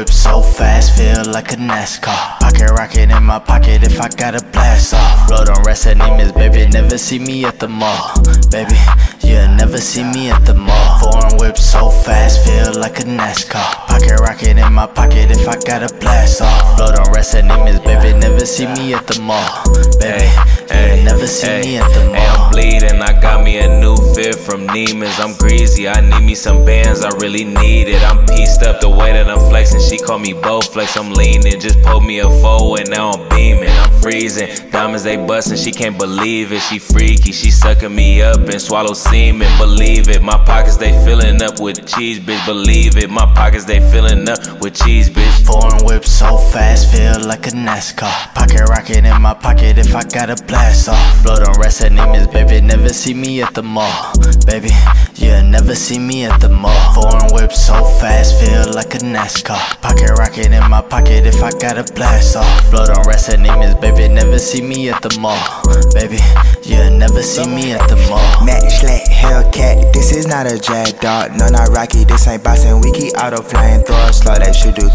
whip so fast, feel like a NASCAR. Pocket rocket in my pocket if I got a blast off. Road on rest at Neiman's, baby, never see me at the mall. Baby, you'll never see me at the mall. Foreign whip so fast, feel like a NASCAR. Pocket rocket in my pocket if I got a blast off. Road on rest at Neiman's, baby, never see me at the mall. Baby, you'll never see me at the Hey, I'm mall. bleeding. I from Neiman's. I'm greasy. I need me some bands. I really need it. I'm pieced up the way that I'm flexing. She call me Bowflex. I'm leaning. Just pulled me a foe and now I'm beaming. I'm freezing. Diamonds they busting. She can't believe it. She freaky. She sucking me up and swallow semen. Believe it. My pockets they filling up with cheese, bitch. Believe it. My pockets they filling up with cheese, bitch. Foreign whip so fast, feel like a NASCAR. Pocket rocket in my pocket if I got a blast off. Blood on rest at Neiman's, baby, never see me at the mall. Baby, you'll never see me at the mall. Foreign whip so fast, feel like a NASCAR. Pocket rocket in my pocket if I got a blast off. Blood on rest at Neiman's, baby, never see me at the mall. Baby, you'll never see me at the mall. Matt Schlatt, Hellcat, this is not a jag dog. No, not Rocky, this ain't boxing. We keep auto flamethrower. Slow that shit do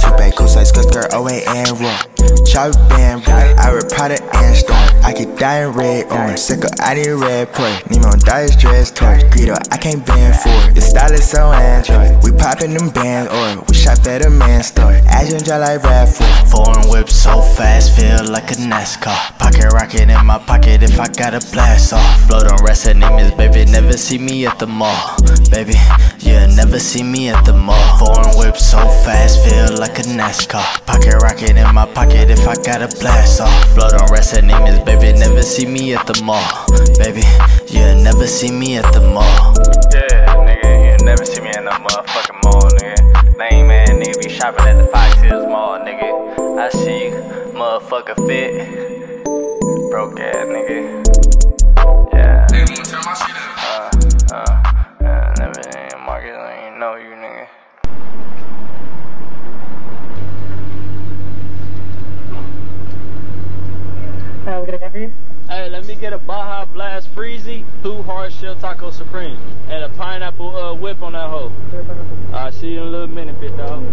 away and raw. Chop band, boy. I rip product and storm. I keep dying red orange. Sickle, I need red pork. Nemo dice dress torch. Greedo, I can't bend for it. The style is so Android. We poppin' them bands, or we shot at a man store. Asian dry like rap for Foreign whip so fast, feel like a NASCAR. Pocket rocket in my pocket if I got a blast off. Blood on rest at Neiman's, baby, never see me at the mall. Baby, you'll never see me at the mall. Foreign whip so like a NASCAR. Pocket rocket in my pocket if I got a blast off. Blood on rest at Neiman's, baby, never see me at the mall. Baby, you'll never see me at the mall. Yeah, nigga, you never see me in no motherfucking mall, nigga. Lame man, nigga be shopping at the Fox Hills Mall, nigga. I see you, motherfucker fit. Get a Baja Blast Freezy, two hard shell taco supreme, and a pineapple uh, whip on that hoe. I'll see you in a little minute, big dog.